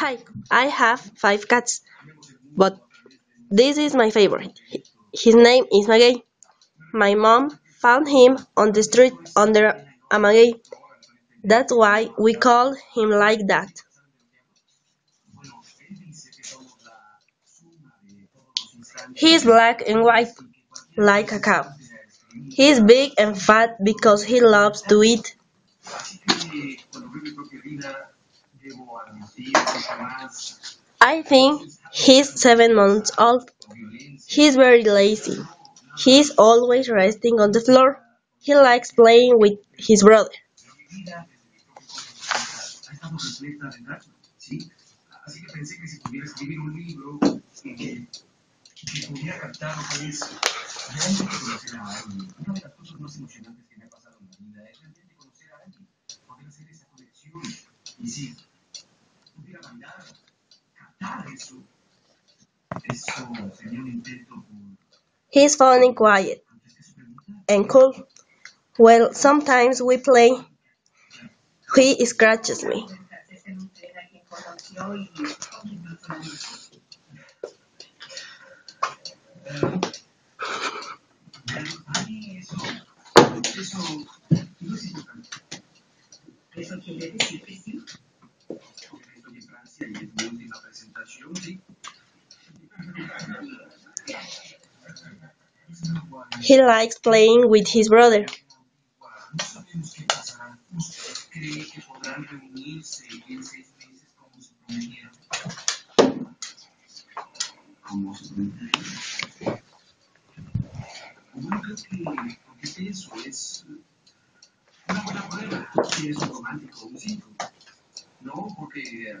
Hi, I have five cats, but this is my favorite. His name is Maguey. My mom found him on the street under a maguey. That's why we call him like that. He's black and white, like a cow. He's big and fat because he loves to eat. I think he's seven months old. He's very lazy. He's always resting on the floor. He likes playing with his brother. He's funny, quiet, and cool. Well, sometimes we play. He scratches me. He likes playing with his brother. Eh,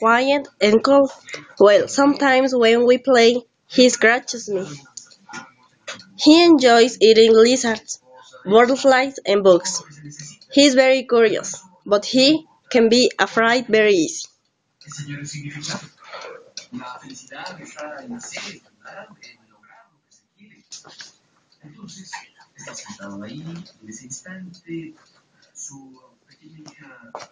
quiet, and cool. Well, sometimes when we play, he scratches me. He enjoys eating lizards, butterflies, and bugs. He's very curious, but he can be afraid very easy. pequeña de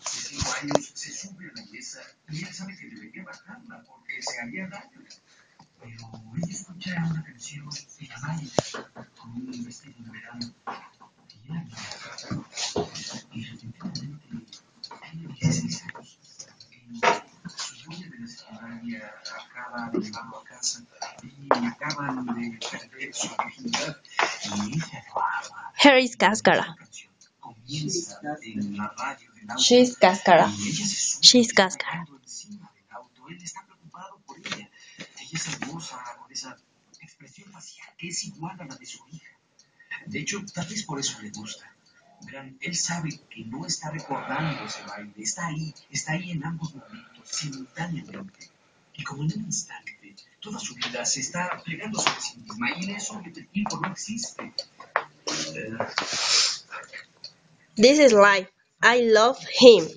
5 años se sube a la mesa y él sabe que debería bajarla porque se haría daño. Pero ella escucha una canción de la Maya con un vestido de verano y ella viaja y repentinamente tiene 16 años. Su novia de la secundaria acaba de llevarlo a casa y acaban de perder su virginidad y ella lo ama. Harry's Cáscara. She's Cascara. She's Cascara. De hecho, tal vez por eso le gusta. Verán, él sabe que no está recordando ese baile, está ahí, está ahí en ambos momentos, simultáneamente. Y como en un instante, toda su vida se está plegando sobre sí misma y en eso el tiempo no existe. Eh, This is life. I love him.